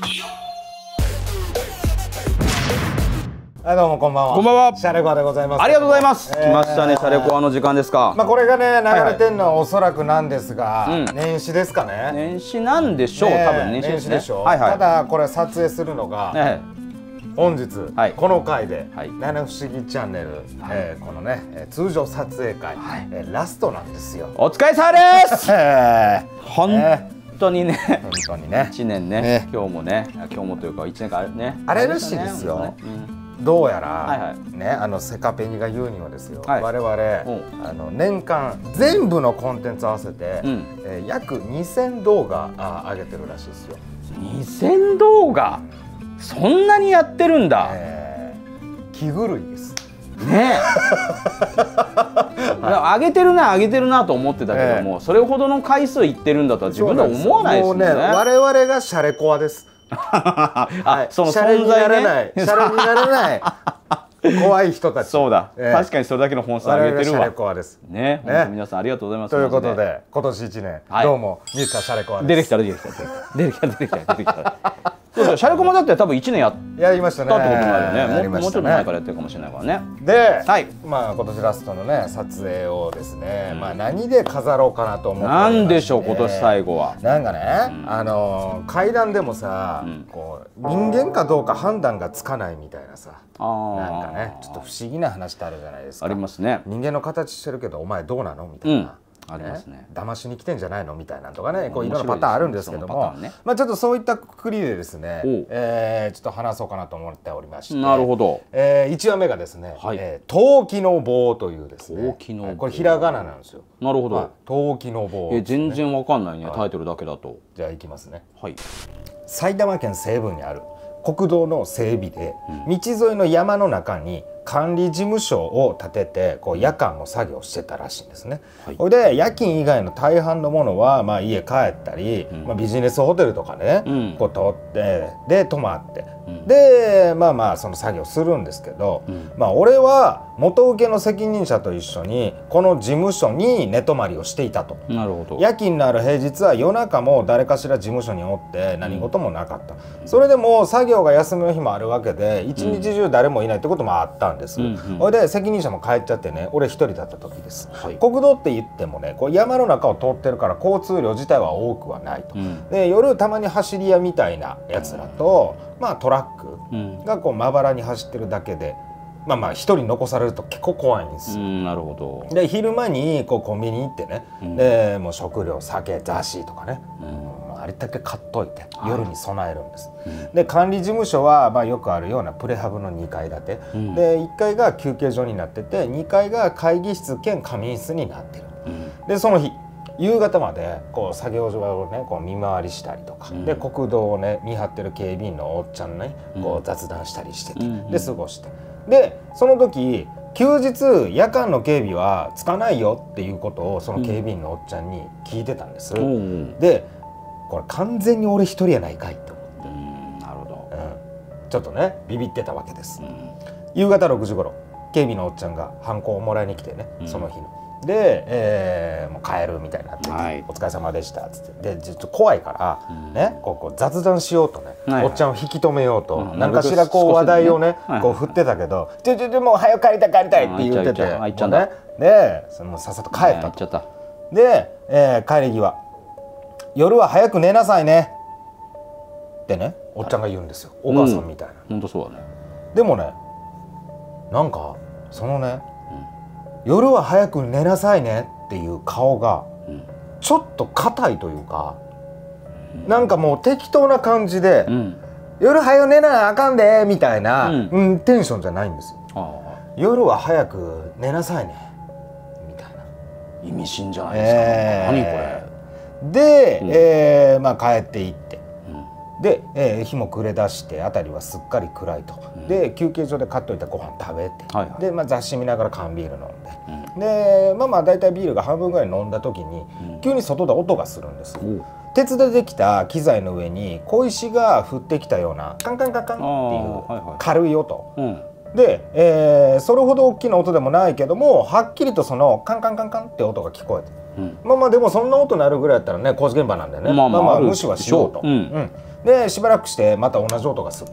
はいどうもこんばんは。こんばんは。シャレコアでございます。ありがとうございます。えー来ましたね、シャレコアの時間ですか。まあこれがね流れてるのはおそらくなんですが、うん。年始ですかね。年始なんでしょう、ね多分年始ね。でしょう、はいはい。ただこれ撮影するのが、ね本日、はい。この回ではい「七不思議チャンネル」えーこのねえー通常撮影会、はい。えーラストなんですよ。お疲れ様です。えー。本当にね。本当にね。一年ね。ね。今日もね、今日もというか一年間ね。あれらしいですよ。ねうんどうやら、はいはい。ねあのセカペニが言うにはですよ、はい。我々うん。あの年間全部のコンテンツ合わせて、うん。えー約2000動画あ上げてるらしいですよ。2000動画？そんなにやってるんだ。えー、気狂いです。ねえ。上げてるな上げてるなと思ってたけども、それほどの回数いってるんだとは自分では思わないですもんね。もうね我々がシャレコアです。あ、はいそのシャレに存在ね。シャレにならない 怖い人たち。そうだ、ええ確かにそれだけの本数上我々がシャレげてるわ。コアです。ね、本当皆さんありがとうございます。ということで今年一年、はいどうもミスターシャレコアです。出てきた出てきた出てきた出てきた出てきた出てきた。そうそうシャレコマだって多分一年やったやりましたね。ってことになるよね。やもうもうちょっと前からやってるかもしれないからね。で、はい。まあ今年ラストのね撮影をですね、まあ何で飾ろうかなと思ってなんでしょう今年最後は。なんかね、あのー階段でもさ、ん。こう人間かどうか判断がつかないみたいなさ。なんかねちょっと不思議な話ってあるじゃないですか。ありますね。人間の形してるけどお前どうなの？みたいな、うんありますね。騙しに来てんじゃないのみたいなのとかねこういろんなパターンあるんですけども。ね。まあちょっとそういったくくりでですねえーちょっと話そうかなと思っておりまして。なるほど。えー、1話目がですね「はい。えー陶器の棒」というですね。陶器のこれひらがななんですよ。なるほど。はい。陶器の棒え全然わかんないね。タイトルだけだと。じゃあいきますね。はい。埼玉県西部にある国道の整備で、道沿いの山の中に管理事務所を建ててこう夜間の作業をしてたらしいんですね。はい。で夜勤以外の大半のものは、まあ、家帰ったり、まあ、ビジネスホテルとかね、うん。こう取ってで泊まって、んでまあまあその作業するんですけど、ん。まあ俺は元請けの責任者と一緒にこの事務所に寝泊まりをしていたと。なるほど。夜勤のある平日は夜中も誰かしら事務所におって何事もなかった、それでも作業が休みの日もあるわけで一日中誰もいないってこともあったんです、うんで責任者も帰っちゃってね俺一人だった時です、はい。国道って言ってもねこう山の中を通ってるから交通量自体は多くはないと、うん。で夜たまに走り屋みたいなやつらと、まあトラックうん。がこうまばらに走ってるだけでまあまあ一人残されると結構怖いんです。よ、うんなるほど。で昼間にこうコンビニ行ってね、うん。でもう食料酒雑誌とかね、うん。あれだけ買っといてはい。夜に備えるんです、うん。で管理事務所はまあよくあるようなプレハブの2階建て、うん。で1階が休憩所になってて2階が会議室兼仮眠室になってる。うん。でその日夕方までこう作業場をねこう見回りしたりとか、うん。で国道をね見張ってる警備員のおっちゃんねこうう雑談したりしてて、うんで過ごして。でその時休日夜間の警備はつかないよっていうことをその警備員のおっちゃんに聞いてたんです、おうでこれ完全に俺一人やないかいって思って、うん。なるほうん、ちょっとねビビってたわけです。夕方6時頃警備のおっちゃんがハンコをもらいに来てね、うん。その日の。で、えーもう帰るみたいになってて、はい。お疲れ様でした」っつって。でちょっと怖いから、うん。ねこうこう雑談しようとね、はいはい。おっちゃんを引き止めようと、うん。何かしらこう話題をね、はいこう振ってたけど「ちょちょちょもう早く帰りたい帰りたい」って言っててう行っちゃう。もうねでそのさっさと帰ったと。行っちゃった。で、えー帰り際「夜は早く寝なさいね」ってねおっちゃんが言うんですよ。お母さんみたいな。本当そうだね。でもねなんかそのね、夜は早く寝なさいねっていう顔がうん。ちょっと硬いというか、なんかもう適当な感じで、うん。夜早く寝なあかんでみたいな、うん。うんテンションじゃないんですよ。あ夜は早く寝なさいねみたいな。あ意味深じゃないですか。えー何これ。で、うん。えーまあ、帰っていって。うん。で、えー日も暮れ出して辺りはすっかり暗いと、うんで休憩所で買っといたご飯食べて、はいはい。で、まあ、雑誌見ながら缶ビール飲んで、うん。でまあまあ大体ビールが半分ぐらい飲んだ時に、うん。急に外で音がするんですおう。鉄でできた機材の上に小石が降ってきたようなカンカンカンカンっていあーはいはうい。軽い音、うん。で、えーそれほど大きな音でもないけどもはっきりとそのカンカンカンカンって音が聞こえて。うん。まあまあでもそんな音鳴るぐらいだったらね工事現場なんでね。まあまあある無視はしようと。でしばらくしてまた同じ音がする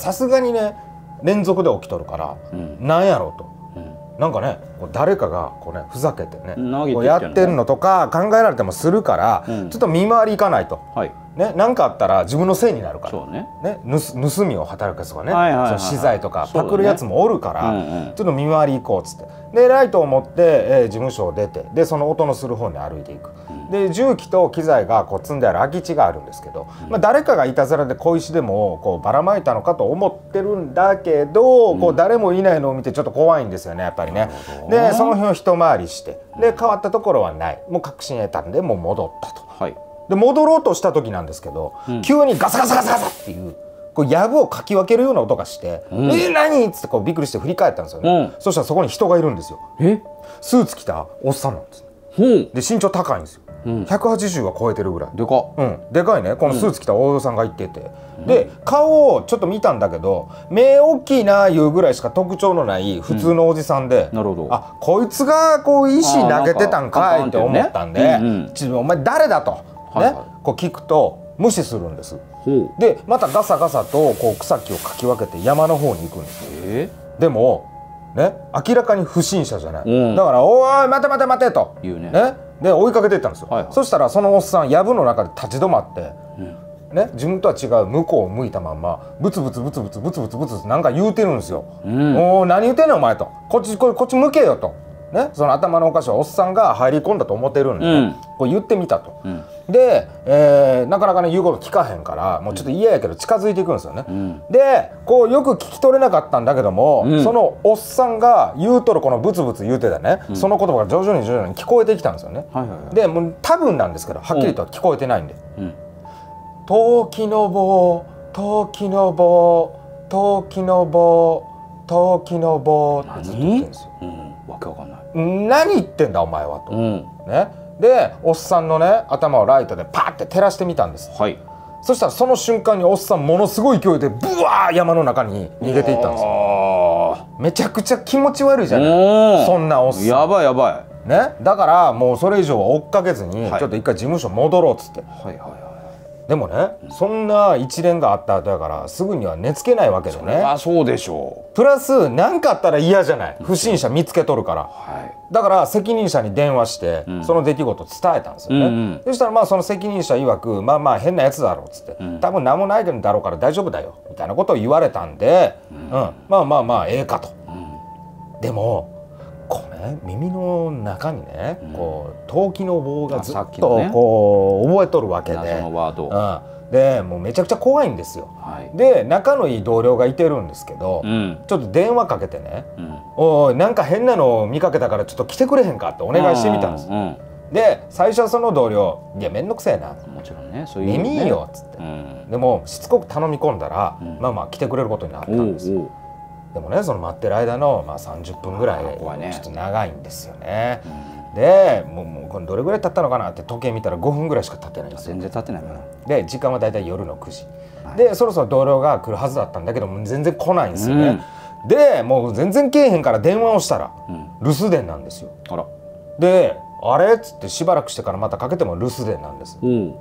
さすがにね連続で起きとるから、うん。なんやろうと。うん。なんかね誰かがこうねふざけてねこうやってるのとか考えられてもするから、うん。ちょっと見回り行かないと。はい。ね、なんかあったら自分のせいになるから。そうね。ね、盗盗みを働くやつとかね、はいはいはいはい。その資材とかパクるやつもおるから、うんうん。ちょっと見回り行こうっつって。でライトを持って、えー事務所を出てでその音のする方に歩いていく、で重機と機材がこう積んである空き地があるんですけど、まあ、誰かがいたずらで小石でもこうばらまいたのかと思ってるんだけど、こう誰もいないのを見てちょっと怖いんですよねやっぱりね。でその辺を一回りしてで変わったところはない。もう確信得たんでもう戻ったと。はい。で戻ろうとした時なんですけど、うん。急にガサガサガサガサっていうこう藪をかき分けるような音がして「うん。えー何?」っつってこうびっくりして振り返ったんですよね、うん。そしたらそこに人がいるんですよ。え？スーツ着たおっさんなんですほう。で身長高いんですよ。うん180は超えてるぐらい。でか。っうん、でかいね。このスーツ着た大さんが言ってて、で顔をちょっと見たんだけど目大きいないうぐらいしか特徴のない普通のおじさんで、なるほど。あこいつがこう石投げてたんかいって思ったんでんね。うんうん。お前誰だと、はいはい。ね、こう聞くと無視するんです。でまたガサガサとこう草木をかき分けて山の方に行くんですでもね明らかに不審者じゃない、うん。だから「おい待て待て待て」と。言うね。ね、で追いかけてったんですよ、はいはい、そしたらそのおっさん藪の中で立ち止まって、うん、ね、自分とは違う向こうを向いたまんまブツブツブツブツブツブツブツなんか言うてるんですよ「うん、お何言うてんねんお前」と「こっちこっち向けよ」と。ね、その頭のおかしいおっさんが入り込んだと思ってるんで、うん。こう言ってみたと。うん。で、えーなかなかね言うこと聞かへんからもうちょっと嫌やけど近づいていくんですよね。うん。でこうよく聞き取れなかったんだけども、うん。そのおっさんが言うとるこのブツブツ言うてたね、その言葉が徐々に徐々に聞こえてきたんですよね。はいはいはい。でもう多分なんですけどはっきりとは聞こえてないんで。うん「陶器の棒陶器の棒陶器の棒陶器の棒」ってずっと言ってるんですよ。うん。わけわかんない何言ってんだお前はと。うん。ね、でおっさんのね頭をライトでパーって照らしてみたんです。はい。そしたらその瞬間におっさんものすごい勢いでブワー山の中に逃げていったんですよ。よめちゃくちゃ気持ち悪いじゃない。おそんなおっさん。やばいやばね。だからもうそれ以上は追っかけずにはい。ちょっと一回事務所戻ろうっつって、いはいはい。はでもねそんな一連があった後だからすぐには寝つけないわけでいねあそうでしょプラス何かあったら嫌じゃない？不審者見つけとるから。うはい。だから責任者に電話して、ん。その出来事を伝えたんですよね、うんうん。そしたらまあその責任者曰くまあまあ変なやつだろうっつって、ん。多分何もないだろうから大丈夫だよみたいなことを言われたんで、うん。まあまあまあええかと。でもね耳の中にね、こう陶器の棒がずっあさっきのとねこう覚えとるわけで、謎のワードうん、でもうめちゃくちゃ怖いんですよ。はい。で仲のいい同僚がいてるんですけど、うん。ちょっと電話かけてね。うん「おいなんか変なの見かけたからちょっと来てくれへんか」ってお願いしてみたんです。うん。で最初はその同僚「いやめんどくせえな」うんもちろんねそういう耳ね。よ」っつって。う。ん。でもしつこく頼み込んだら、うん。まあまあ来てくれることになったんですよでもねその待ってる間の、まあ、30分ぐらいちょっと長いんですよね。でもうもうこれどれぐらい経ったのかなって時計見たら5分ぐらいしか経ってないんですよ。全然経ってないからで時間はだいたい夜の9時、はいでそろそろ同僚が来るはずだったんだけどもう全然来ないんですよね。でもう全然来えへんから電話をしたらうん留守電なんですよ。あらであれ？っつってしばらくしてからまたかけても留守電なんです。おう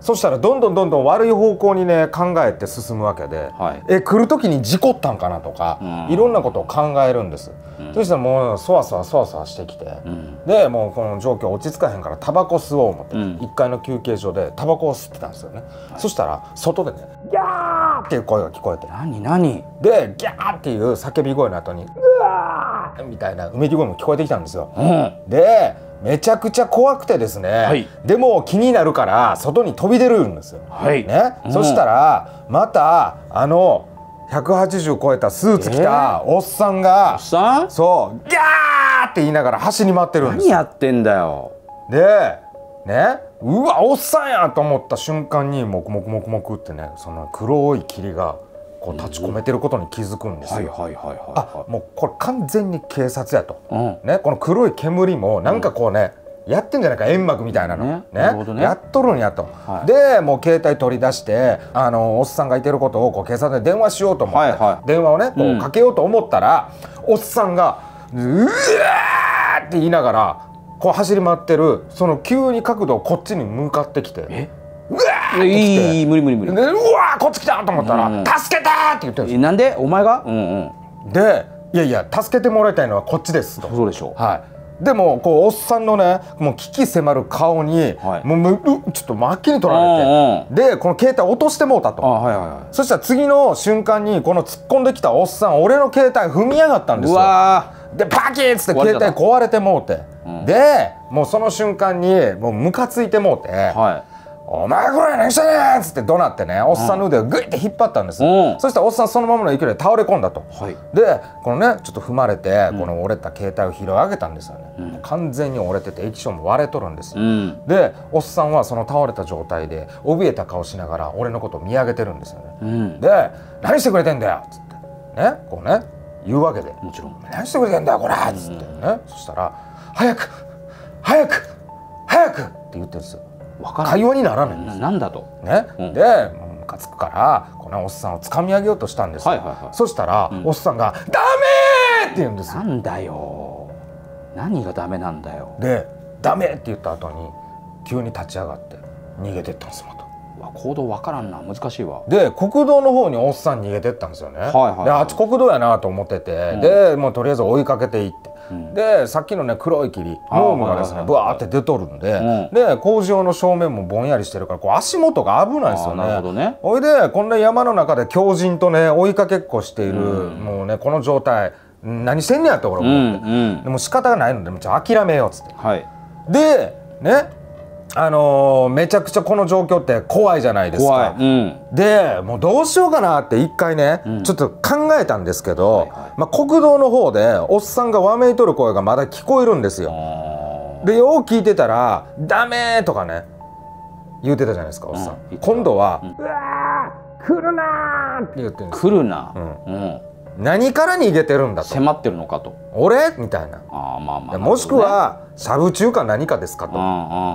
そしたらどんどんどんどん悪い方向にね考えて進むわけで、はい。え来る時に事故ったんかなとか、うん。いろんなことを考えるんです、うん。そしたらもうそわそわそわそわしてきて、うん。でもうこの状況落ち着かへんからタバコ吸おう思って、うん。1階の休憩所でタバコを吸ってたんですよね、そしたら外でね「ギャー!」っていう声が聞こえて。何何？でギャーっていう叫び声の後に「うわー!」みたいなうめき声も聞こえてきたんですよ。うん。でめちゃくちゃ怖くてですね、はい。でも気になるから外に飛び出るんですよ。はい。ね、うん。そしたらまたあの180超えたスーツ着たおっさんが、さん？そうギャーって言いながら走り回ってるんですよ。何やってんだよ。でねうわおっさんやと思った瞬間にもくもくもくもくってねその黒い霧がこう立ち込めてることに気づくんですよ。はいはいはいあはもうこれ完全に警察やと。いうん。ね、この黒い煙もなんかこうね、やってんじゃないか煙幕みたいなの、ね。なるほどね。やっとるんやと、はい。でもう携帯取り出してあのおっさんがいてることをこう警察に電話しようと思って、はいはい。電話をねこううん。かけようと思ったら、おっさんが「うわ!」って言いながらこう走り回ってるその急に角度をこっちに向かってきて。え「うわーって来て。いいいい無理無理無理。でうわーこっち来たと思ったら「うん。助けて!」って言ってるんですえなんでお前が？うんうん。よで「いやいや助けてもらいたいのはこっちです」と。そうでしょう。はい。でもこうおっさんのねもう危機迫る顔に、はい。もうちょっと真っ赤に取られうんてでこの携帯落としてもうたあとはいはいはそしたら次の瞬間にこの突っ込んできたおっさん俺の携帯踏みやがったんですよ。わでバキッつって携帯壊れてもうて、うん。でもうその瞬間にもうムカついてもうて。ーは「お前これ何してんねん!」っつって怒鳴ってねおっさんの腕をグイって引っ張ったんです、うん。そしたらおっさんそのままの勢いで倒れ込んだと、いはい。でこのねちょっと踏まれて、この折れた携帯を拾い上げたんですよね、うん。完全に折れてて液晶も割れとるんです。よ、うん。でおっさんはその倒れた状態で怯えた顔しながら俺のことを見上げてるんですよね、うん。で「何してくれてんだよ」っつってねこうね言うわけで。もちろん「何してくれてんだよこれ」っつってね、そしたら「早く早く早く!」って言ってるんですよ会話にならないんです。ななんだと。ね、うん。でもうムカつくからこのおっさんを掴み上げようとしたんですよ、はいはいはい。そしたら、ん。おっさんが「ダメ!」って言うんですよ。なんだよ。何がダメなんだよ。で「ダメ!」って言った後に急に立ち上がって逃げてったんですまた。行動わからんな。難しいわ。で国道の方におっさん逃げてったんですよね、はいはいであっち国道やなと思ってて、うん。でもうとりあえず追いかけていって、うんでさっきのね黒い霧ノームがですねはい。はいはいブワーって出とるんで、うん。で工場の正面もぼんやりしてるからこう足元が危ないですよあーなるほどね。ほいでこんな山の中で強靭とね追いかけっこしている、うん。もうねこの状態何してんねやって俺うん思って、うんでも仕方がないのでもうちょっと諦めようっつって。はい。でねあのーめちゃくちゃこの状況って怖いじゃないですか。怖い。うん。でもうどうしようかなって一回ね、うん。ちょっと考えたんですけど、はいはい。まあ、国道の方でおっさんがわめいとる声がまだ聞こえるんですよ。あでよう聞いてたら「ダメ!」とかね言うてたじゃないですかおっさん、うん。今度は「うわー来るなー!」って言ってるんーです来るな。ううん何から逃げてるんだと。迫ってるのかと。俺？みたいな。あーまあまあ。でもしくはしゃぶ中か何かですかと、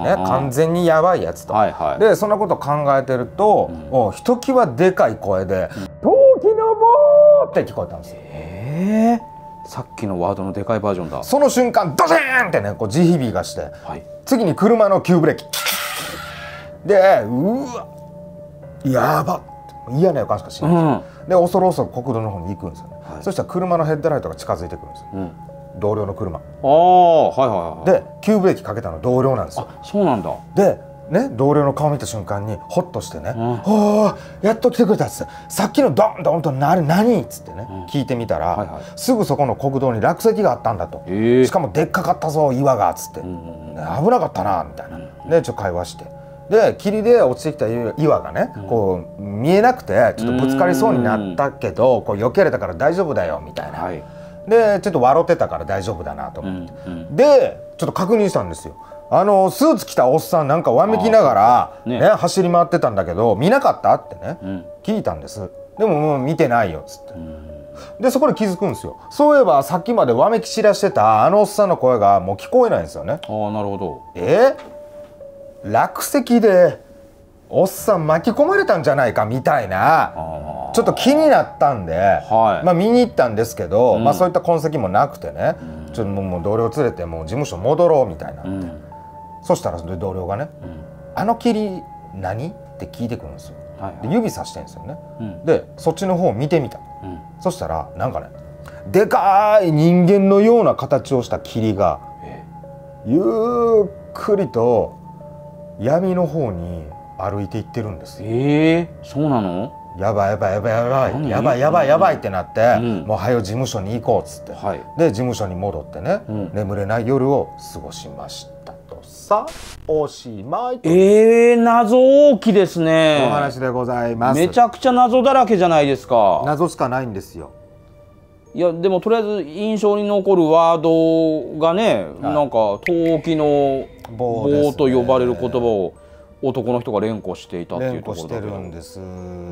ね、ね完全にやばいやつと、はいはい。でそんなこと考えてると、うん。もうひときわでかい声で「陶器の棒!」って聞こえたんですよ。ええさっきのワードのでかいバージョンだ。その瞬間ドシーンってねこう地響きがしてはい。次に車の急ブレーキ。でうわやばっ嫌な予感しかしうない、んで恐る恐る国道の方に行くんですよね、はい。そしたら車のヘッドライトが近づいてくるんですよ。うん。同僚の車。ああはいはいはいで急ブレーキかけたの同僚なんですよ。あそうなんだ。でね同僚の顔見た瞬間にホッとしてね「うんはあやっと来てくれた」っつって「さっきのドンドンと何何?」っつってね、うん。聞いてみたら、はいはい。すぐそこの国道に落石があったんだと、へえしかもでっかかったぞ岩がっつって、うんうんうん。ね危なかったなみたいな、うん。でちょっと会話してで霧で落ちてきた岩がね、こう見えなくてちょっとぶつかりそうになったけど、こう避けれたから大丈夫だよみたいな、はい。でちょっと笑ってたから大丈夫だなとう思って。んうんでちょっと確認したんですよ。あのスーツ着たおっさんなんかわめきながらね。走り回ってたんだけど見なかったってね、うん。聞いたんです。でももう見てないよっつって。うん。でそこで気づくんですよ。そういえばさっきまでわめき散らしてたあのおっさんの声がもう聞こえないんですよね。ああなるほど。え？落石でおっさん巻き込まれたんじゃないかみたいなちょっと気になったんで、はい。まあ、見に行ったんですけど、うん。まあ、そういった痕跡もなくてね、うん。ちょっともう同僚連れてもう事務所戻ろうみたいな、うん。うんそしたら同僚がね「あの霧何?」って聞いてくるんですよ。はいで指さしてるんですよね。うん。でそっちの方を見てみた。うん。そしたらなんかねでかい人間のような形をした霧がえゆっくりと闇の方に歩いていってるんです。よえーそうなの？やばいやばいやばいやばい何？やばいやばいやばいってなって、うん。もう早よ事務所に行こうっつって、はい。で事務所に戻ってね、うん。眠れない夜を過ごしましたと。さおしまいと。えー、謎多きですね。お話でございます。めちゃくちゃ謎だらけじゃないですか。謎しかないんですよ。いやでもとりあえず印象に残るワードがね、はい。なんか陶器の棒ね。棒と呼ばれる言葉を男の人が連呼していたっていうところだけど。るんです。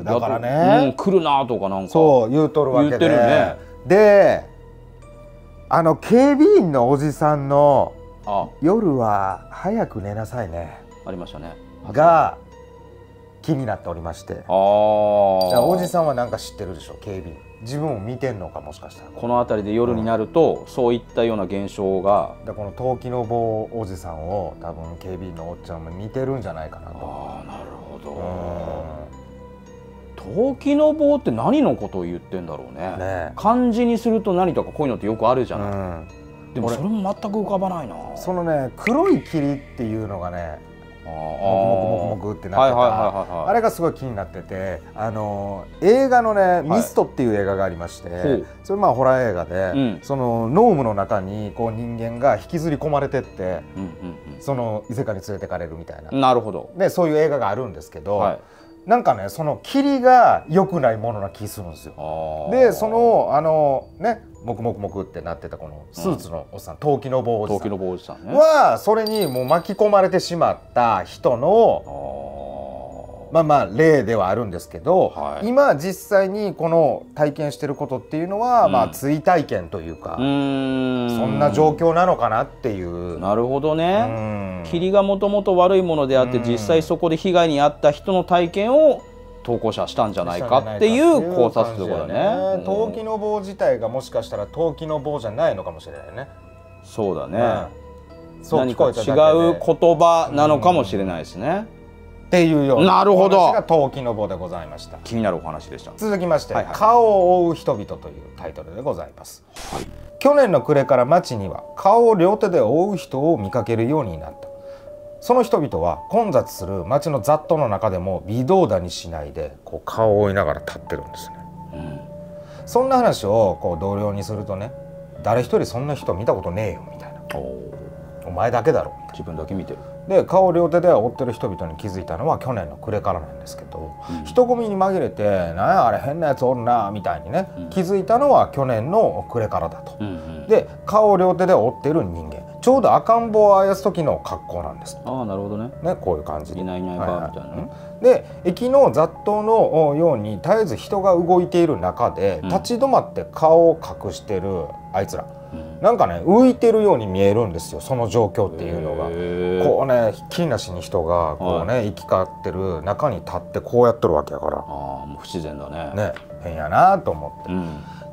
だからうん、ね来るなとかなんか。そう言うとるわけで。言ってるね。であの警備員のおじさんのあ「夜は早く寝なさいね。ありましたね」が気になっておりまして。ああおじさんはなんか知ってるでしょ警備員自分を見てんのかもしかしたら。この辺りで夜になると、そういったような現象が。でこの陶器の棒おじさんを多分警備員のおっちゃんも見てるんじゃないかなと。ああなるほど。陶器の棒って何のことを言ってんだろうね。ね漢字にすると何とかこういうのってよくあるじゃない、うん。でもそれも全く浮かばないな。そのね黒い霧っていうのがねあもくもくもくってなってた。あれがすごい気になっててあの映画のね「い。ミスト」っていう映画がありまして、それまあホラー映画で、うん。そのノームの中にこう人間が引きずり込まれてってうん。その異世界に連れてかれるみたいな。なるほど、でそういう映画があるんですけど、はい、なんかねその霧が良くないものな気するんですよ。でそのあのねもくもくもくってなってたこのスーツのおっさん陶器の棒おじさん。陶器の棒おじさんね。はそれにもう巻き込まれてしまった人のまあまあ例ではあるんですけど、はい。今実際にこの体験してることっていうのは、うん。まあ追体験というか、そんな状況なのかなっていう。なるほどうね、ん。霧がもともと悪いものであって、うん。実際そこで被害に遭った人の体験を投稿者はしたんじゃないかっていう考察ってことだね。うん。陶器の棒自体がもしかしたら陶器の棒じゃないのかもしれないね。そうだね、うん。何か違う言葉なのかもしれないですね。っていうようななるほど。が陶器の棒でございました。気になるお話でした。続きまして、はいはい。顔を覆う人々というタイトルでございます、去年の暮れから街には顔を両手で覆う人を見かけるようになった。その人々は混雑する街の雑踏の中でも微動だにしないでこう顔を覆いながら立ってるんですね。うん。そんな話をこう同僚にするとね誰一人そんな人見たことねえよみたいな。お前だけだろ自分だけ見てる。で顔を両手で覆ってる人々に気づいたのは去年の暮れからなんですけど、うん人混みに紛れて「なんやあれ変なやつおるな」みたいにね、うん気づいたのは去年の暮れからだと。うんうん、で顔を両手で覆ってる人間ちょうど赤ん坊をあやす時の格好なんです。ああなるほどね。ね、こういう感じでいないいないばはいはいみたいなね。で駅の雑踏のように絶えず人が動いている中でうん立ち止まって顔を隠してるあいつら、うんなんかね浮いてるように見えるんですよその状況っていうのが。こうねひっきりなしに人がこうね、行き交ってる中に立ってこうやってるわけやからああもう不自然だね。ね変やなと思ってう。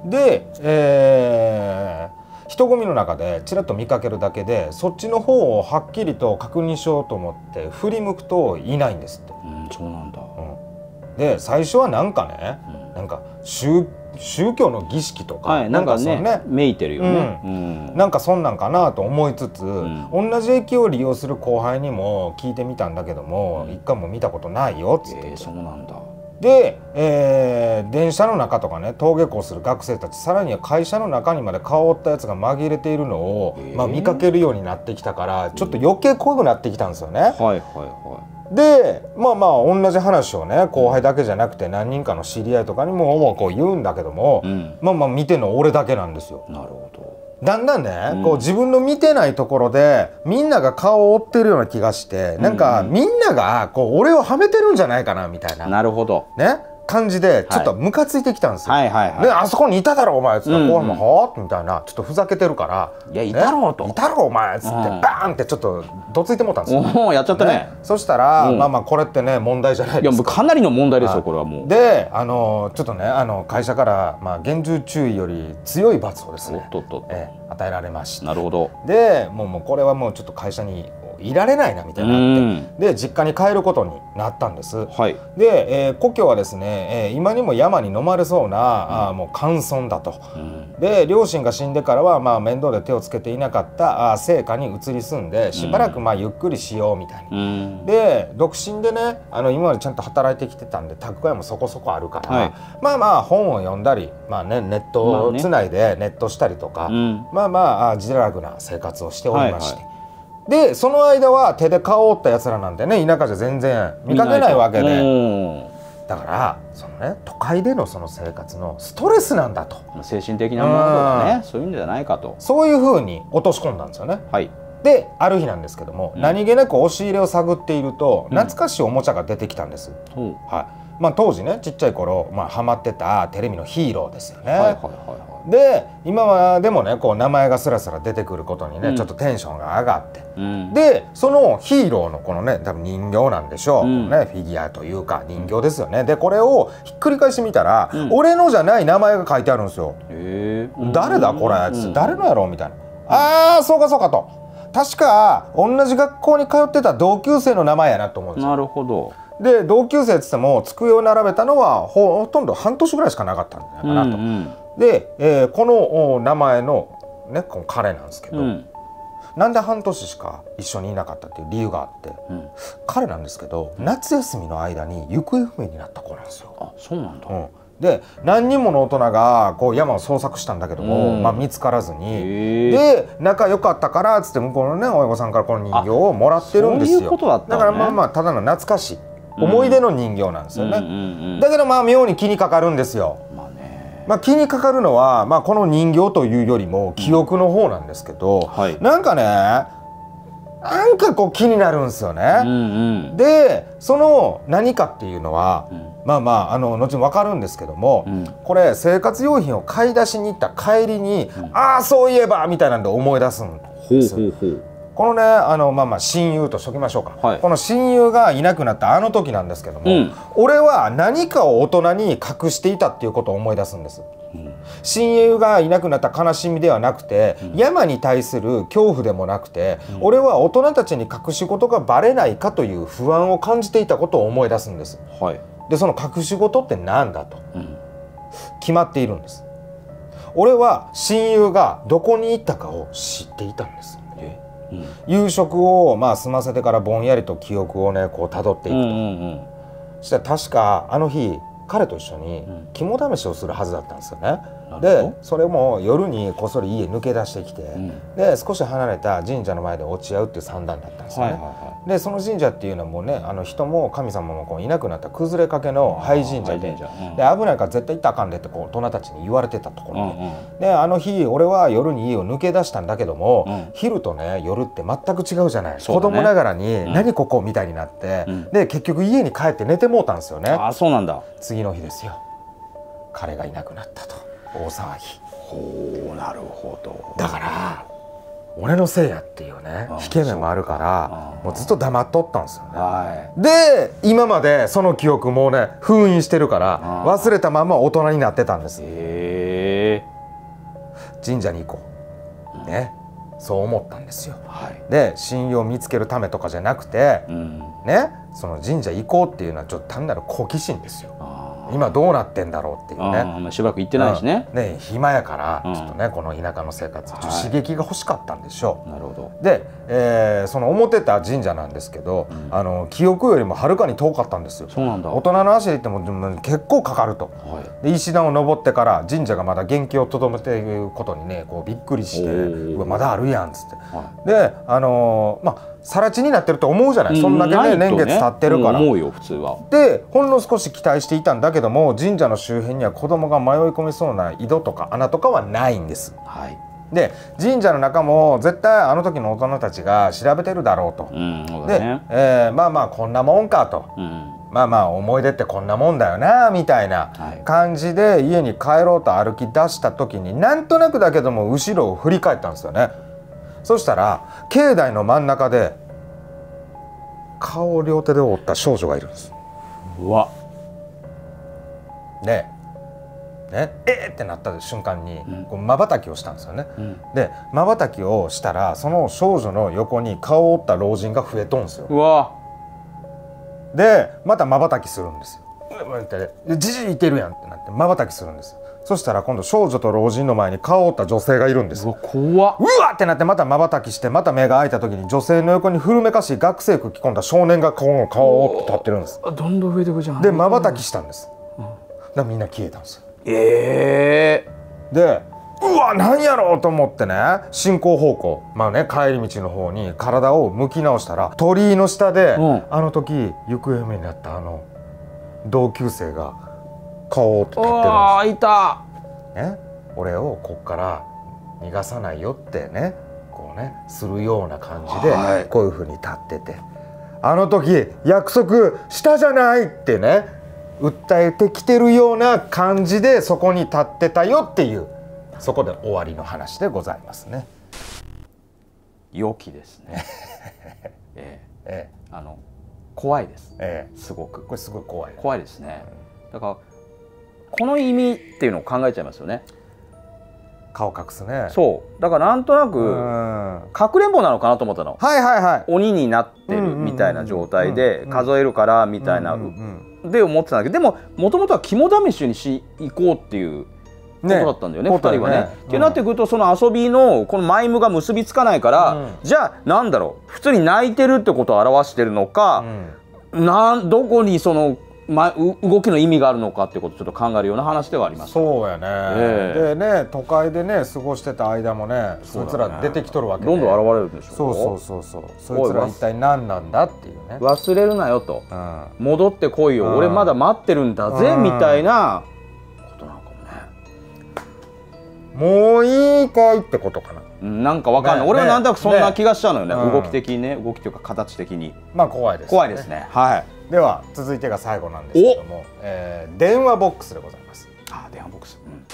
ん。で、えー人混みの中でちらっと見かけるだけでそっちの方をはっきりと確認しようと思って振り向くといないんですって。うんそうなんだ。うん、で最初はなんかねうんなんか宗宗教の儀式とか、はいなんかそのねめいてるよね。うんなんかそんなんかなと思いつつ、ん同じ駅を利用する後輩にも聞いてみたんだけども、うん一回も見たことないよっつってえー、そうなんだ。で、えー電車の中とかね登下校する学生たちさらには会社の中にまで顔を覆ったやつが紛れているのを、えー？まあ、見かけるようになってきたからちょっと余計濃くなってきたんですよね。はいはいはでまあまあ同じ話をね後輩だけじゃなくて何人かの知り合いとかにもこう言うんだけども、い。うん。まあまあ見てんの俺だけなんですよ。なるほど。だんだんね、うん。こう自分の見てないところでみんなが顔を覆ってるような気がして、なんかうんうんみんながこう俺をはめてるんじゃないかなみたいな。なるほど。ね？感じでちょっとムカついてきたんですよ。はいはいはい。であそこにいただろお前っつって「うんうんこうもはあ?」みたいなちょっとふざけてるから「いやいたろうとね？いたろお前」っつってうんバーンってちょっとどついてもうたんですよ。おおやっちゃったね。そしたら、うんまあまあこれってね問題じゃないいやもうですか。かなりの問題ですよはいこれはもう。であのちょっとねあの会社から、まあ、厳重注意より強い罰をですねおっとっとっと。ええ与えられましてなるほど。でもうもうこれはもうちょっと会社にいられないなみたういになっん。てで実家に帰ることになったんです。はい。で、えー故郷はですね、えー今にも山に飲まれそうな、あーもう乾村だと。うん。で両親が死んでからは、まあ、面倒で手をつけていなかったあー生家に移り住んでしばらくまあゆっくりしようみたいに。うん。で独身でねあの今までちゃんと働いてきてたんで蓄えもそこそこあるから、はいまあまあ本を読んだり、まあね、ネットをまあねつないでネットしたりとか、うん。まあまああ自堕落な生活をしておりまして、でその間は手で顔を折ったやつらなんてね田舎じゃ全然見かけないわけでで。だからそのね都会でのその生活のストレスなんだと精神的なものがね、そういうんじゃないかと。そういうふうに落とし込んだんですよね。はい。である日なんですけども、うん何気なく押し入れを探っているとうん懐かしいおもちゃが出てきたんです。ほう。はいまあ、当時ねちっちゃい頃、まあ、ハマってたテレビのヒーローですよね。はいはいはいはで今はでもねこう名前がスラスラ出てくることにね、うんちょっとテンションが上がってい。うん。でそのヒーローのこのね多分人形なんでしょう、うんね、フィギュアというか人形ですよねでこれをひっくり返してみたら、うん俺のじゃない名前が書いてあるんですよ。ええ。誰だこれ誰のやろうみたいな、ああそうかそうかと確か同じ学校に通ってた同級生の名前やなと思うんですよなるほど。で同級生っつっても机を並べたのはほほとんど半年ぐらいしかなかったんじゃないかなと。うんうん。で、えーこのお名前の,、ね、この彼なんですけど、うん。なんで半年しか一緒にいなかったっていう理由があってうん。彼なんですけど夏休みの間に行方不明になった子なんですよ。あそうなんだ、うん、で何人もの大人がこう山を捜索したんだけども、うん。まあ、見つからずに。で仲良かったからっつって向こうのね親御さんからこの人形をもらってるんですよ。そういうことだからまあまあただの懐かしい思い出の人形なんですよね、うんうんうん。だけどまあ妙に気にかかるんですよ。まあね。まあ、気にかかるのは、まあ、この人形というよりも記憶の方なんですけど、はい。なんかねなんかこう気になるんですようんね。うん。でその何かっていうのは、うん。まあまああの後に分かるんですけども、うん。これ生活用品を買い出しに行った帰りに、ああそういえばみたいなんで思い出すんほうほうほうこのねあのまあまあ親友としときましょうか、はい。この親友がいなくなったあの時なんですけども、うん。俺は何かを大人に隠していたっていうことを思い出すんです。親友がいなくなった悲しみではなくて、山に対する恐怖でもなくて、俺は大人たちに隠し事がバレないかという不安を感じていたことを思い出すんです。はい。でその隠し事って何だと。うん。決まっているんです。俺は親友がどこに行ったかを知っていたんです。え？うん。夕食をまあ済ませてからぼんやりと記憶をねこう辿っていくと、うんうんうん。そしたら確かあの日彼と一緒にん。肝試しをするはずだったんですよね。でそれも夜にこっそり家抜け出してきて、ん。で少し離れた神社の前で落ち合うっていう算段だったんですよね。はいはいはでその神社っていうのはもうねあの人も神様もこういなくなった崩れかけの廃神社でで危ないから絶対行ったらあかんでってこう大人たちに言われてたところで、うんうんであの日俺は夜に家を抜け出したんだけども、うん。昼とね夜って全く違うじゃない、ね。子供ながらに、ん。何ここみたいになって、うん。で結局家に帰って寝てもうたんですよね。あそうなんだ。次の日ですよ。彼がいなくなったと大騒ぎ。ほうなるほど。だから俺のせいやっていうねあ引け目もあるからもうずっと黙っとったんですよね。はで今までその記憶もうね封印してるから忘れたまま大人になってたんです。いへえ。神社に行こう。ね。そう思ったんですよ。はい。で親友を見つけるためとかじゃなくてうん。ね。その神社行こうっていうのはちょっと単なる好奇心ですよ。あ今どうなってんだろうっていうあね。あまあしばらく行ってないしね。うん。ね暇やからうん。ちょっとねこの田舎の生活刺激が欲しかったんでしょう、なるほど。で、えーその思ってた神社なんですけど、あの記憶よりもはるかに遠かったんですよ。そうなんだ。大人の足で行ってもうん結構かかると。はい。で石段を登ってから神社がまだ元気をとどめていることにねこうびっくりしてうわまだあるやんっつって。はであのーまあ更地になってると思うじゃない、そんだけねないと年月経ってるから。うん思うよ普通は。でほんの少し期待していたんだけども神社の周辺には子供が迷い込みそうな井戸とか穴とかはないんです。はいで神社の中も絶対あの時の大人たちが調べてるだろうと、うんね。えーまあまあこんなもんかと。うん。まあまあ思い出ってこんなもんだよなみたいなはい。感じで家に帰ろうと歩き出した時になんとなくだけども後ろを振り返ったんですよね。そしたら境内の真ん中で顔を両手で覆った少女がいるんです。うわ。でねえーってなった瞬間にん。こう瞬きをしたんですよね、うん。で瞬きをしたらその少女の横に顔を覆った老人が増えとんですよ。うわ。でまた瞬きするんですよ。でじじいいてるやんってなって瞬きするんですそしたら今度少女と老人の前に顔を覆った女性がいるんです。うわ怖っ。うわっ！てなってまた瞬きしてまた目が開いた時に女性の横に古めかしい学生服着込んだ少年がこの顔を覆って立ってるんです。あどんどん増えてくじゃん。で瞬きしたんです。だからみんな消えたんですよええでうわ何やろうと思ってね進行方向。まあね帰り道の方に体を向き直したら鳥居の下で、うん。あの時行方不明になったあの同級生が顔を覆って立ってるんですあいた。ね、俺をこっから逃がさないよってねこうねするような感じではい。こういうふうに立ってて、あの時約束したじゃないってね訴えてきてるような感じでそこに立ってたよっていうそこで終わりの話でございますね。良きですね。ええ。えあの怖いです。ええ。すごく。え、これすごい怖い。怖いですね。だからこの意味っていうのを考えちゃいますよね。顔隠すね。そう。だからなんとなうくん。かくれんぼなのかなと思ったの。はいはいはい。鬼になってるみたいな状態でうん数えるからみたいなうんうんで思ってたんだけどでももともとは肝試しにし行こうっていうことだったんだよねね。2人はね。ってなってくるとその遊びのこのマイムが結びつかないから、うん。じゃあなんだろう普通に泣いてるってことを表してるのか、うんどこにその、ま、う動きの意味があるのかってことをちょっと考えるような話ではあります。そうやね、ええ。でね都会でね過ごしてた間もねそいつら出てきとるわけでどんどん現れるでしょ。そうそうそうそう。そいつら一体何なんだっていうね、忘れるなよと。うん、戻ってこいよ、うん。俺まだ待ってるんだぜ、うんみたいなことなのかもね。もういいかいってことかな。うんなんかわかんない、ね俺はなんとなくそんな気がしちゃうのよね。ね。動き的にね。動きというか形的に。まあ怖いです、怖いですね。はい。では続いてが最後なんですけども、えー電話ボックスでございます。あ電話ボックス、うん。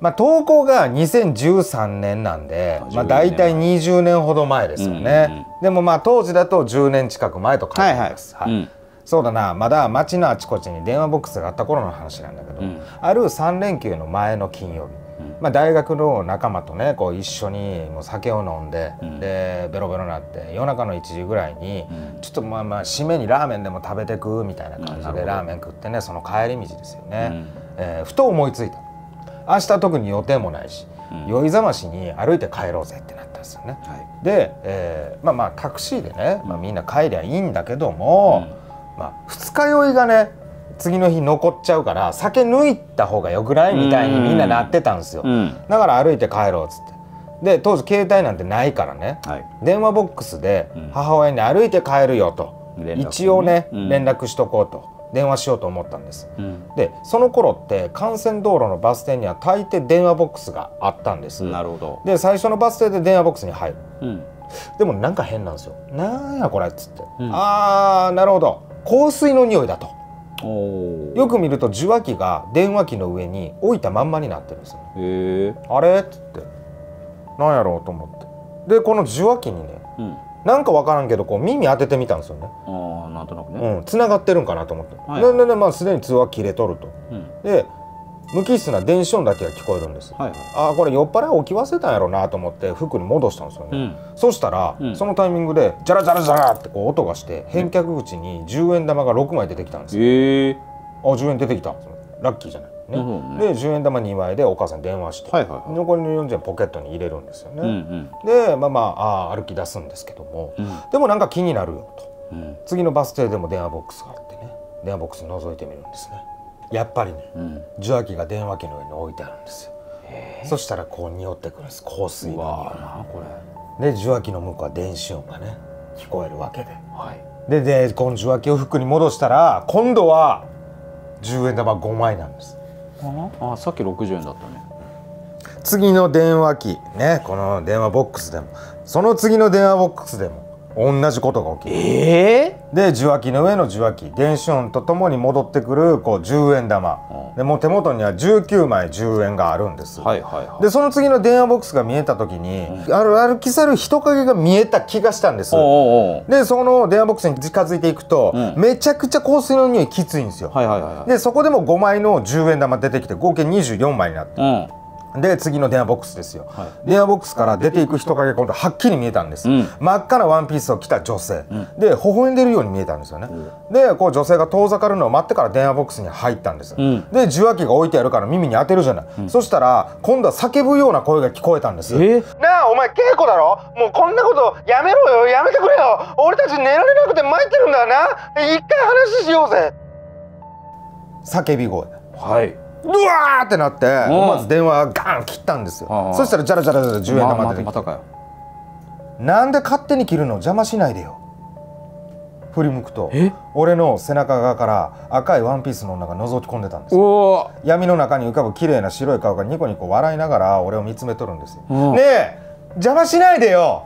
まあ投稿が2013年なんであ、まあ、10大体20年ほど前ですよね、うんうんうん。でもまあ当時だと10年近く前と書いてます、はいうんそうだな。まだ街のあちこちに電話ボックスがあった頃の話なんだけど、うん。ある3連休の前の金曜日、まあ、大学の仲間とねこう一緒にもう酒を飲んで、うん。でベロベロになって夜中の1時ぐらいに、うん。ちょっとまあまあ締めにラーメンでも食べてくみたいな感じでラーメン食ってねその帰り道ですよね、うん。えーふと思いついた。明日特に予定もないし、うん。酔いざましに歩いて帰ろうぜってなったんですよね。はい。で、えーまあまあタクシーでね、まあ、みんな帰りゃいいんだけども、まあ、二日酔いがね次の日残っちゃうから酒抜いた方がよくない？みたいにみんななってたんですよ、うん。だから歩いて帰ろうっつって。で当時携帯なんてないからね。はい。電話ボックスでうん。母親に歩いて帰るよと、連絡ね。一応ね、うん。連絡しとこうと。電話しようと思ったんです。うん。でその頃って幹線道路のバス停には大抵電話ボックスがあったんです。なるほど。で最初のバス停で電話ボックスに入る。うん。でもなんか変なんですよ。なんやこれっつって、うん。あーなるほど。香水の匂いだと。およく見ると受話器が電話機の上に置いたまんまになってるんですよ。くへえあれ？っつって。なんやろうと思って。でこの受話器にねうん。なんかわからんけどこう耳当ててみたんですよね。ああなんとなくね。うん。繋がってるんかなと思って、はいでででまあすでに通話切れとると。うん。で無機質な電子音だけが聞こえるんです、はいはい。あーこれ酔っ払い起き忘れたんやろうなと思って服に戻したんですよね、うん。そしたら、うん。そのタイミングでジャラジャラジャラってこう音がして返却口に10円玉が6枚出てきたんですよ、へえあ10円出てきたラッキーじゃない、ね。うんで10円玉2枚でお母さんに電話して、はいはいはい。残りの40円ポケットに入れるんですよね、うんうん。でまあまああー歩き出すんですけども、うん。でもなんか気になるよと。うん。次のバス停でも電話ボックスがあってね。電話ボックス覗いてみるんですねやっぱりねうん。受話器が電話機の上に置いてあるんですよ。そしたらこう匂ってくるんです。香水うのわーなこれ。匂いで受話器の向こうは電子音がね聞こえるわけで。はい。ででこの受話器を服に戻したら今度は10円玉5枚なんです。ああさっき60円だったね。次の電話機ねこの電話ボックスでも。その次の電話ボックスでも同じことが起きる。ええで受話器の上の受話器電子音とともに戻ってくるこう10円玉、うん。でもう手元には19枚10円があるんです、はいはいはい。でその次の電話ボックスが見えた時に、ある歩き去る人影が見えた気がしたんです。でその電話ボックスに近づいていくと、うん。めちゃくちゃ香水の匂いきついんですよ、はいはいはいはい。でそこでも5枚の10円玉出てきて合計24枚になってうんで次の電話ボックスですよ、は電話ボックスから出ていく人影が今度はっきり見えたんです、うん。真っ赤なワンピースを着た女性、で微笑んでるように見えたんですよね、でこう女性が遠ざかるのを待ってから電話ボックスに入ったんです、ん。で受話器が置いてあるから耳に当てるじゃない、そしたら今度は叫ぶような声が聞こえたんです。えなあお前稽古だろ？もうこんなことやめろよ。やめてくれよ。俺たち寝られなくて参ってるんだよな。一回話しようぜ。叫び声はい。うわーってなって思わず電話ガン切ったんですよ。そしたらジャラジャラジャラ10円ま玉出てきてままたかよ。なんで勝手に切るの邪魔しないでよ。振り向くとえ？俺の背中側から赤いワンピースの女が覗き込んでたんです。闇の中に浮かぶ綺麗な白い顔がニコニコ笑いながら俺を見つめとるんですよ、うん。ねえ邪魔しないでよ。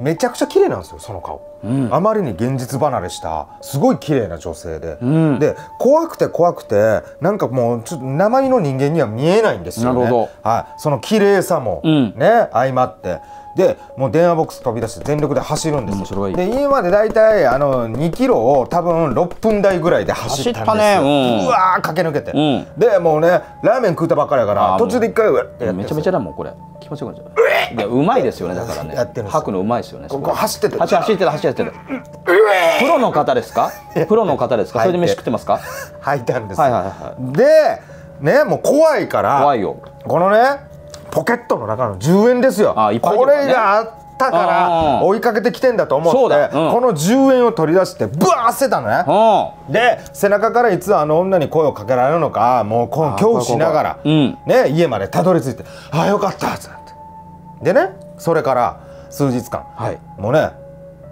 めちゃくちゃ綺麗なんですよその顔、うんあまりに現実離れしたすごい綺麗な女性で、うん。で怖くて怖くてなんかもうちょっと生身の人間には見えないんですよね。はい、その綺麗さもうん。ね、相まってでもう電話ボックス飛び出して全力で走るんですよ、で家まで大体あの2キロを多分6分台ぐらいで走ったんですよ。走ったね。うん。うわー駆け抜けて、うん。でもうねラーメン食ったばっかりやから途中で一回うわって。めちゃめちゃだもんこれ。気持ちよくなっちゃう。いやうまいですよねだからね。やってる吐くのうまいですよねここ走ってて。走走ってる走ってる。プロの方ですかプロの方ですかそれで飯食ってますか吐いたんですよ、はいはいはいはでねもう怖いから怖いよこのねポケットの中の10円ですよ。あいっぱい入これがあったから追いかけてきてんだと思ってそうん。この10円を取り出してブワー捨てたのね。うで背中からいつあの女に声をかけられるのかもう恐怖しながら、ね、家までたどり着いて「ああよかった」っつって。でねそれから数日間、はい。もうね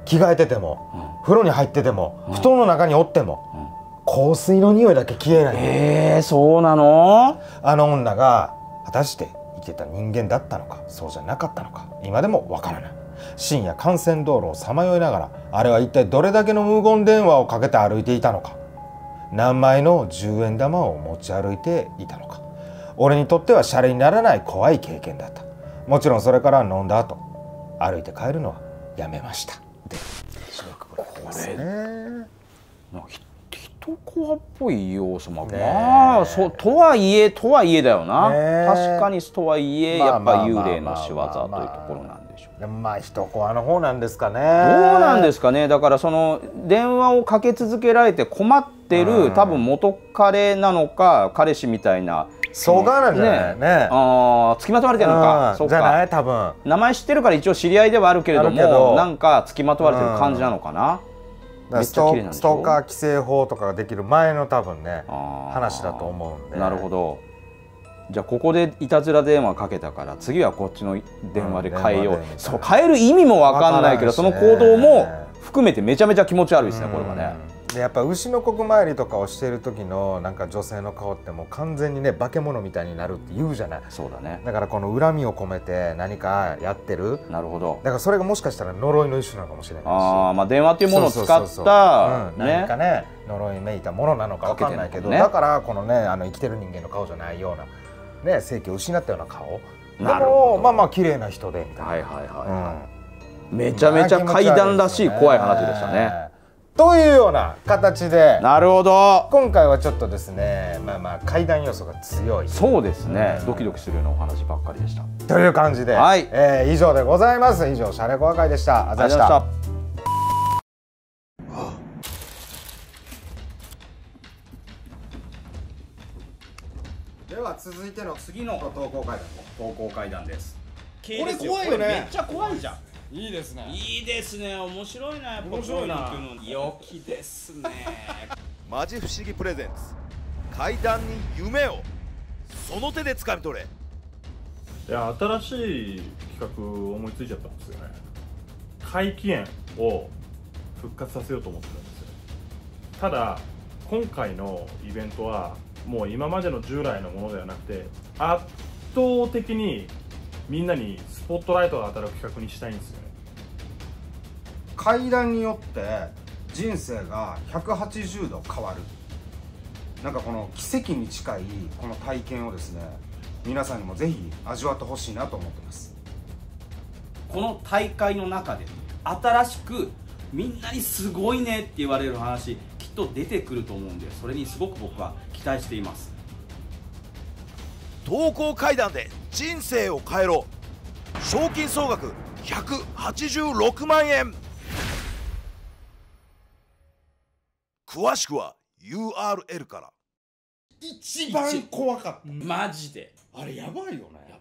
着替えてても、風呂に入ってても、布団の中におっても、香水の匂いだけ消えない、えー、そうなの？あの女が果たして生きてた人間だったのかそうじゃなかったのか今でもわからない。深夜幹線道路をさまよいながらあれは一体どれだけの無言電話をかけて歩いていたのか何枚の10円玉を持ち歩いていたのか俺にとってはシャレにならない怖い経験だった。もちろんそれから飲んだ後歩いて帰るのはやめました。で締めくくられてますねなんかひ人コアっぽい要素もまあそうとはいえとはいえだよな、確かにとはいえやっぱ幽霊の仕業というところなんでしょうでもまあ一コアの方なんですかね。どうなんですかね。だからその電話をかけ続けられて困ってる、うん。多分元彼なのか彼氏みたいな。そうがなんじゃない？ねああ付きまとわれてるのか、そううんじゃなかい？多分。名前知ってるから一応知り合いではあるけれどもなんか付きまとわれてる感じなのかな、めっスちゃ綺麗なんでしょ？トストーカー規制法とかができる前の多分ね話だと思うんで。なるほど。じゃあここでいたずら電話かけたから次はこっちの電話で変えよう、うんそう変える意味も分かんないけどその行動も含めてめちゃめちゃ気持ち悪いですねこれはね。うんでやっぱ牛の国参りとかをしている時のなんか女性の顔ってもう完全にね化け物みたいになるって言うじゃない。そうだね。だからこの恨みを込めて何かやってる。なるほど。だからそれがもしかしたら呪いの一種なのかもしれないし。あーまあ電話っていうものを使ったうん何かね呪いめいたものなのか分かんないけど、ね。だからこのねあの生きてる人間の顔じゃないようなね正気を失ったような顔。でなるほど。もまあまあ綺麗な人でみたいな、はいはいはい、うんめちゃめちゃ怪談らしい怖い話でしたね。というような形でなるほど。今回はちょっとですねまあまあ怪談要素が強い。そうですね、うん。ドキドキするようなお話ばっかりでした。という感じで、はい。えー以上でございます。以上シャレコア会でした。あざありがとうございました。では続いての次の投稿会投稿会談です。これ怖いよね。めっちゃ怖いじゃんいいですね。いいですね。面白いなやっぱ面白いな。良きですね。マジ不思議プレゼンツ。階段に夢をその手で掴み取れ。いや新しい企画思いついちゃったんですよね。怪奇園を復活させようと思ってるんですよ。ただ今回のイベントはもう今までの従来のものではなくて圧倒的にみんなにスポットライトが当たる企画にしたいんですよね。階段によって人生が180度変わる。なんかこの奇跡に近いこの体験をですね皆さんにもぜひ味わってほしいなと思ってます。この大会の中で新しくみんなにすごいねって言われる話きっと出てくると思うんでそれにすごく僕は期待しています。投稿階段で人生を変えろ賞金総額186万円。詳しくは URL から。一番怖かった。マジで。あれやばいよね